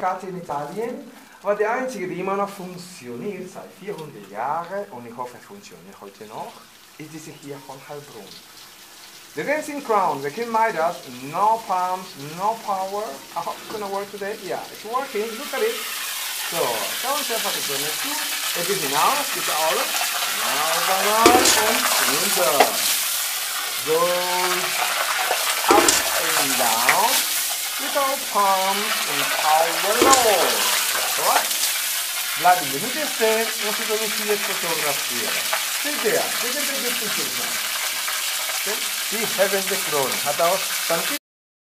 In Italien, aber der einzige, der immer noch funktioniert seit 400 Jahren, und ich hoffe, er funktioniert heute noch, ist diese hier von Heilbrunn. The Dancing Crown, the King Midas, no palms, no power. I hope it's gonna work today. Yeah, it's working. Look at it. So, schau uns einfach die Sonne zu. Ein bisschen aus, bitte alle. Noch einmal und runter. Goes up and down little palm and our Lord. Right? La Biblia. Look at that. Nosotros fotografía. See there. Look the good pictures now. See? Heaven the throne. Hataos. Tantito.